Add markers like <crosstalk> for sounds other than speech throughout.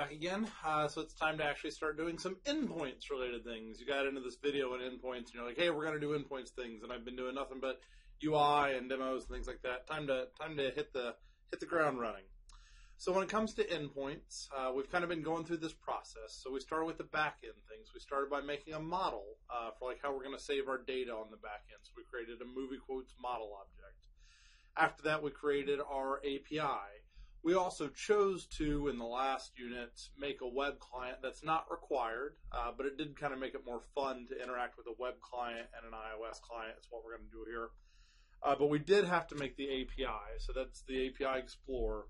back again. Uh, so it's time to actually start doing some endpoints related things. You got into this video on endpoints, and you're like, "Hey, we're going to do endpoints things," and I've been doing nothing but UI and demos and things like that. Time to time to hit the hit the ground running. So when it comes to endpoints, uh, we've kind of been going through this process. So we started with the back end things. We started by making a model uh, for like how we're going to save our data on the back end. So we created a movie quotes model object. After that, we created our API we also chose to, in the last unit, make a web client that's not required, uh, but it did kind of make it more fun to interact with a web client and an iOS client. That's what we're going to do here. Uh, but we did have to make the API, so that's the API Explorer.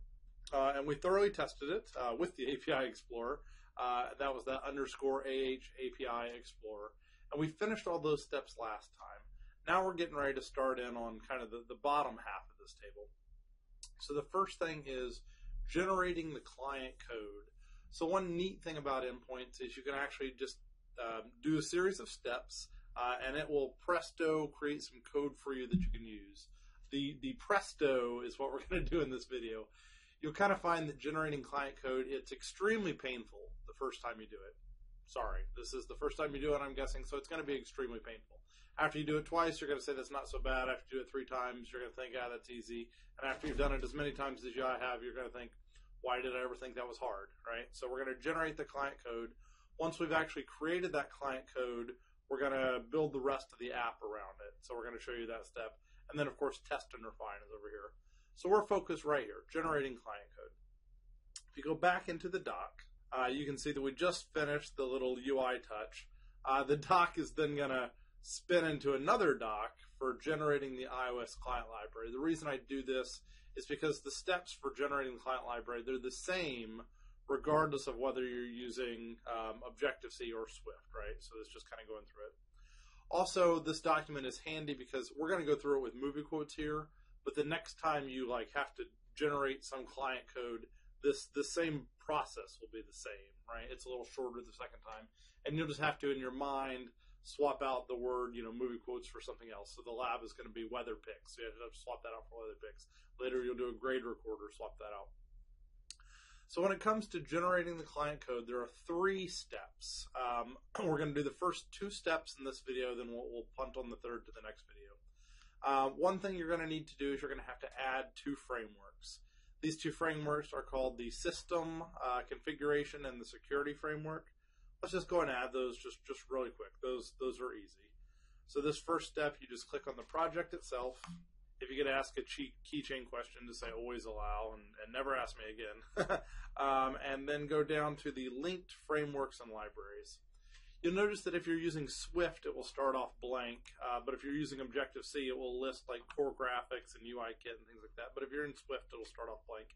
Uh, and we thoroughly tested it uh, with the <laughs> API Explorer. Uh, that was that underscore AH API Explorer. And we finished all those steps last time. Now we're getting ready to start in on kind of the, the bottom half of this table. So the first thing is generating the client code. So one neat thing about endpoints is you can actually just um, do a series of steps, uh, and it will presto create some code for you that you can use. The the presto is what we're <laughs> going to do in this video. You'll kind of find that generating client code it's extremely painful the first time you do it. Sorry, this is the first time you do it. I'm guessing, so it's going to be extremely painful. After you do it twice, you're going to say that's not so bad. After you do it three times, you're going to think, ah, that's easy. And after you've done it as many times as you have, you're going to think, why did I ever think that was hard, right? So we're going to generate the client code. Once we've actually created that client code, we're going to build the rest of the app around it. So we're going to show you that step. And then, of course, test and refine is over here. So we're focused right here, generating client code. If you go back into the doc, uh, you can see that we just finished the little UI touch. Uh, the doc is then going to spin into another doc for generating the iOS client library. The reason I do this is because the steps for generating the client library, they're the same regardless of whether you're using um, Objective-C or Swift, right? So it's just kind of going through it. Also, this document is handy because we're going to go through it with movie quotes here, but the next time you like have to generate some client code, this the same process will be the same, right? It's a little shorter the second time, and you'll just have to in your mind swap out the word, you know, movie quotes for something else. So the lab is going to be weather picks. So you have to swap that out for weather picks. Later you'll do a grade recorder, swap that out. So when it comes to generating the client code, there are three steps. Um, <clears throat> we're going to do the first two steps in this video, then we'll, we'll punt on the third to the next video. Uh, one thing you're going to need to do is you're going to have to add two frameworks. These two frameworks are called the system uh, configuration and the security framework. Let's just go and add those just, just really quick. Those, those are easy. So this first step, you just click on the project itself. If you get asked a keychain question, to say always allow and, and never ask me again. <laughs> um, and then go down to the linked frameworks and libraries. You'll notice that if you're using Swift, it will start off blank. Uh, but if you're using Objective-C, it will list like core graphics and UIKit and things like that. But if you're in Swift, it'll start off blank.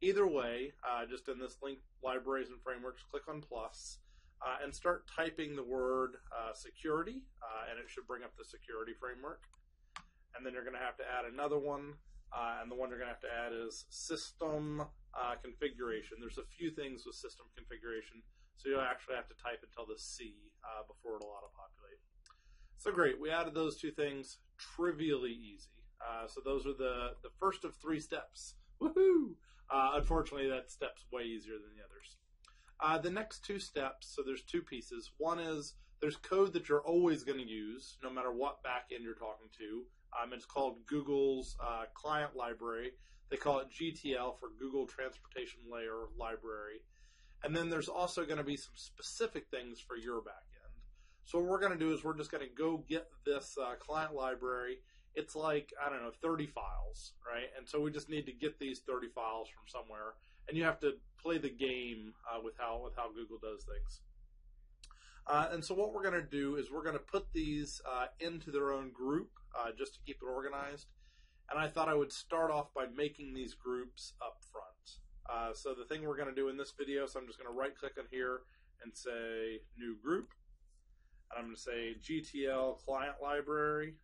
Either way, uh, just in this link libraries and frameworks, click on plus uh, and start typing the word uh, security, uh, and it should bring up the security framework. And then you're going to have to add another one, uh, and the one you're going to have to add is system uh, configuration. There's a few things with system configuration, so you'll actually have to type until the C uh, before it'll auto-populate. So great, we added those two things trivially easy. so those are the, the first of three steps. Woohoo! unfortunately, that step's way easier than the others. Uh, the next two steps, so there's two pieces. One is there's code that you're always going to use, no matter what backend you're talking to. Um, it's called Google's uh, client library. They call it GTL for Google Transportation Layer Library. And then there's also going to be some specific things for your backend. So what we're going to do is we're just going to go get this uh, client library. It's like, I don't know, 30 files, right? And so we just need to get these 30 files from somewhere and you have to play the game uh, with how with how Google does things. Uh, and so what we're going to do is we're going to put these uh, into their own group uh, just to keep it organized. And I thought I would start off by making these groups up front. Uh, so the thing we're going to do in this video, so I'm just going to right click on here and say new group. And I'm going to say GTL client library,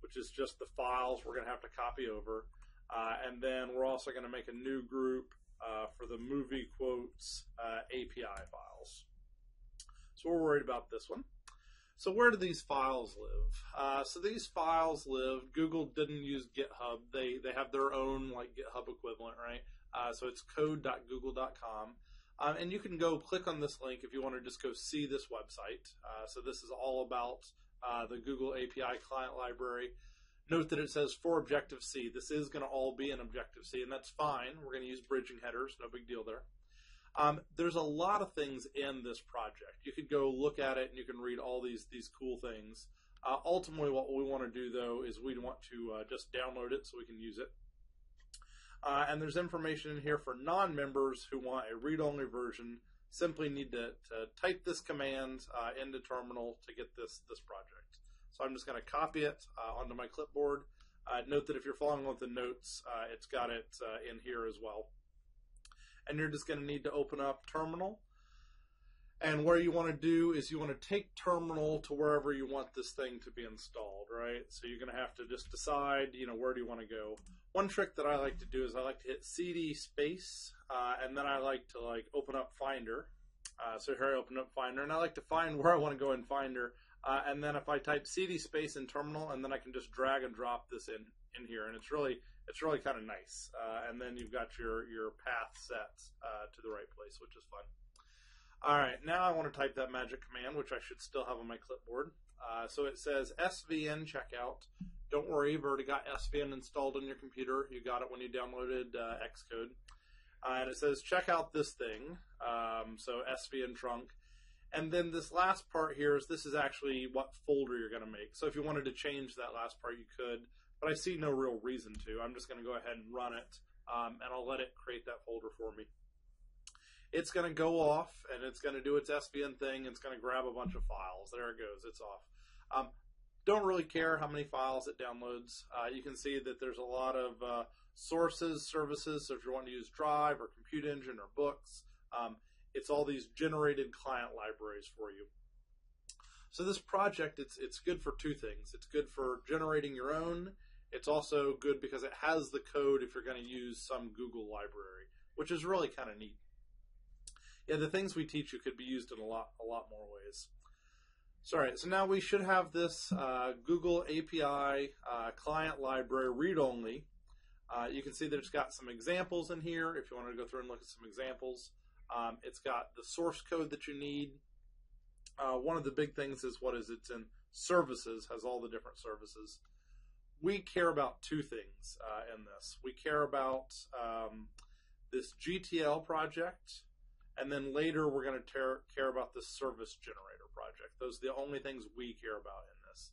which is just the files we're going to have to copy over. Uh, and then we're also going to make a new group uh, for the movie quotes API files. So we're worried about this one. So where do these files live? Uh, so these files live. Google didn't use GitHub. They they have their own like GitHub equivalent, right? Uh, so it's code.google.com. Um, and you can go click on this link if you want to just go see this website. Uh, so this is all about uh, the Google API client library. Note that it says for Objective C. This is going to all be in Objective C, and that's fine. We're going to use bridging headers, no big deal there. Um, there's a lot of things in this project. You could go look at it and you can read all these these cool things. Uh, ultimately, what we want to do though is we want to uh, just download it so we can use it. Uh, and there's information in here for non-members who want a read-only version. Simply need to, to type this command uh, into terminal to get this this project. So I'm just going to copy it uh, onto my clipboard. Uh, note that if you're following with the notes, it's got it in here as well and you're just going to need to open up terminal. And where you want to do is you want to take terminal to wherever you want this thing to be installed, right? So you're going to have to just decide, you know, where do you want to go. One trick that I like to do is I like to hit CD space, uh, and then I like to like open up Finder. Uh, so here I open up Finder, and I like to find <laughs> where I want to go in Finder. Uh, and then if I type CD space in terminal, and then I can just drag and drop this in in here, and it's really it's really kind of nice. Uh, and then you've got your your path set uh, to the right place, which is fun. All right, now I want to type that magic command, which I should still have on my clipboard. Uh, so it says svn checkout. Don't worry, you've already got svn installed on your computer. You got it when you downloaded uh, Xcode. Uh, and it says check out this thing. Um, so svn trunk. And then this last part here is this is actually what folder you're going to make. So if you wanted to change that last part, you could but I see no real reason to. I'm just going to go ahead and run it, um, and I'll let it create that folder for me. It's going to go off, and it's going to do its SVN thing. It's going to grab a bunch of files. There it goes. It's off. Um, don't really care how many files it downloads. Uh, you can see that there's a lot of uh, sources, services. So if you want to use Drive or Compute Engine or Books, um, it's all these generated client libraries for you. So this project, it's it's good for two things. It's good for generating your own, it's also good because it has the code if you're going to use some Google library, which is really kind of neat. Yeah, the things we teach you could be used in a lot, a lot more ways. So, all right, so now we should have this uh, Google API uh, client library read only. Uh, you can see that it's got some examples in here if you want to go through and look at some examples. Um, it's got the source code that you need. Uh, one of the big things is what is it's in services, has all the different services we care about two things uh, in this. We care about um, this GTL project, and then later we're going to care about the service generator project. Those are the only things we care about in this.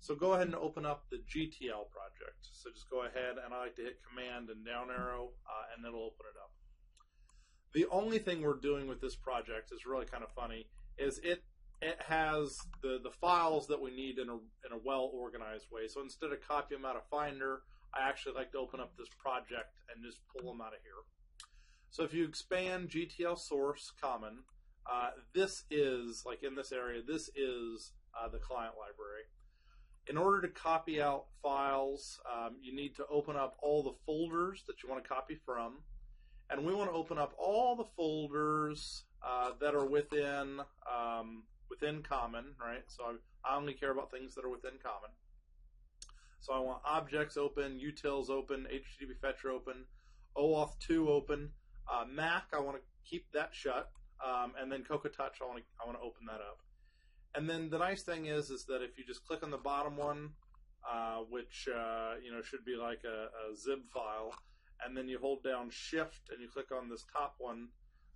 So go ahead and open up the GTL project. So just go ahead and I like to hit Command and down arrow, uh, and it'll open it up. The only thing we're doing with this project is really kind of funny. Is it it has the, the files that we need in a, in a well organized way. So instead of copying them out of Finder, I actually like to open up this project and just pull them out of here. So if you expand GTL source common, uh, this is, like in this area, this is uh, the client library. In order to copy out files, um, you need to open up all the folders that you want to copy from. And we want to open up all the folders uh, that are within um, within common, right? So I, I only care about things that are within common. So I want objects open, utils open, HTTP fetcher open, OAuth 2 open, uh, Mac I want to keep that shut, um, and then Cocoa Touch I want to I want to open that up. And then the nice thing is is that if you just click on the bottom one, uh, which uh, you know should be like a, a, zip file, and then you hold down Shift and you click on this top one,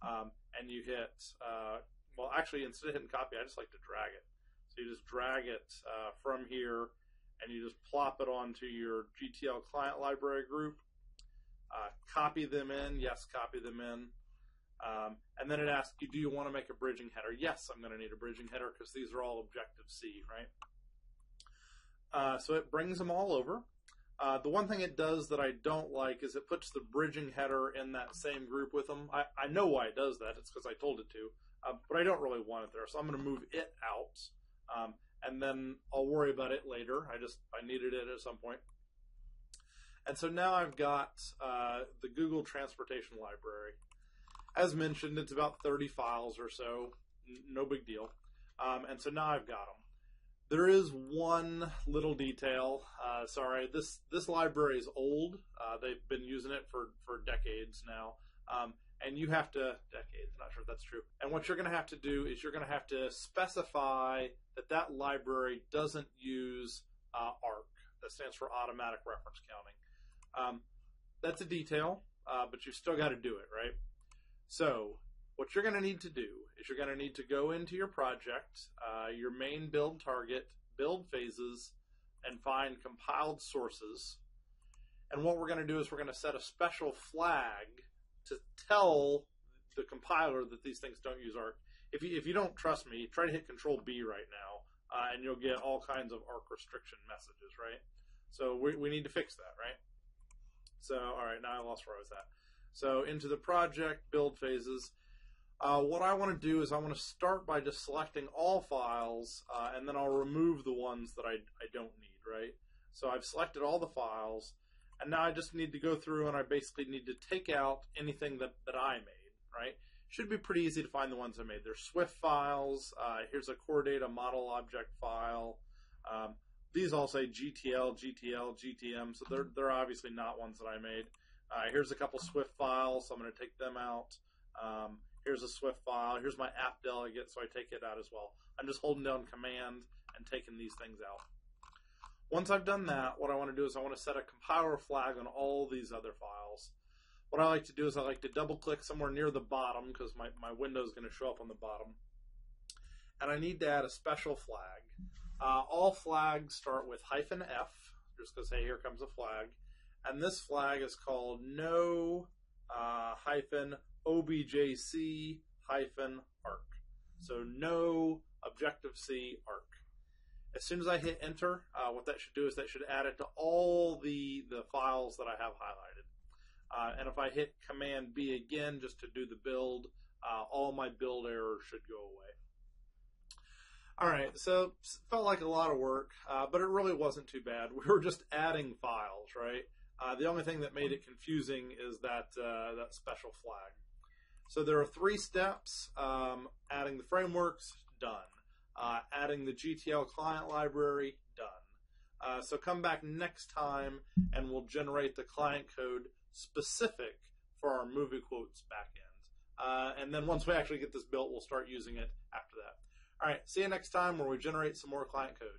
um, and you hit uh, well, actually, instead of hitting copy, I just like to drag it. So you just drag it uh, from here, and you just plop it onto your GTL client library group. Uh, copy them in. Yes, copy them in. Um, and then it asks you, do you want to make a bridging header? Yes, I'm going to need a bridging header because these are all Objective C, right? Uh, so it brings them all over. Uh, the one thing it does that I don't like is it puts the bridging header in that same group with them. I, I know why it does that. It's because I told it to. Uh, but I don't really want it there, so I'm going to move it out, um, and then I'll worry about it later. I just I needed it at some point, and so now I've got uh, the Google Transportation Library. As mentioned, it's about 30 files or so, n- no big deal, um, and so now I've got them. There is one little detail. Uh, sorry, this this library is old. Uh, they've been using it for for decades now. Um, and you have to decades. Not sure if that's true. And what you're going to have to do is you're going to have to specify that that library doesn't use uh, ARC. That stands for Automatic Reference Counting. Um, that's a detail, uh, but you've still got to do it, right? So what you're going to need to do is you're going to need to go into your project, uh, your main build target, build phases, and find compiled sources. And what we're going to do is we're going to set a special flag to tell the compiler that these things don't use ARC. If you, if you don't trust me, try to hit Control B right now, uh, and you'll get all kinds of ARC restriction messages, right? So we, we need to fix that, right? So, all right, now I lost where I was at. So into the project build phases. Uh, what I want to do is I want to start by just selecting all files, uh, and then I'll remove the ones that I, I don't need, right? So I've selected all the files, and now I just need to go through and I basically need to take out anything that, that I made, right? Should be pretty easy to find the ones I made. There's Swift files. Uh, here's a core data model object file. Um, these all say GTL, GTL, GTM, so they're, they're obviously not ones that I made. Uh, here's a couple Swift files, so I'm going to take them out. Um, here's a Swift file. Here's my app delegate, so I take it out as well. I'm just holding down Command and taking these things out. Once I've done that, what I want to do is I want to set a compiler flag on all these other files. What I like to do is I like to double click somewhere near the bottom because my, my window is going to show up on the bottom. And I need to add a special flag. Uh, all flags start with hyphen F, just because, hey, here comes a flag. And this flag is called no uh, hyphen objc hyphen arc. So no Objective C arc. As soon as I hit enter, uh, what that should do is that should add it to all the, the files that I have highlighted. Uh, and if I hit Command B again just to do the build, uh, all my build errors should go away. All right, so felt like a lot of work, uh, but it really wasn't too bad. <laughs> We were just adding files, right? Uh, the only thing that made it confusing is that uh, that special flag. So there are three steps: um, adding the frameworks, done. Uh, adding the GTL client library, done. Uh, so come back next time and we'll generate the client code specific for our movie quotes backend. Uh, and then once we actually get this built, we'll start using it after that. All right, see you next time where we generate some more client code.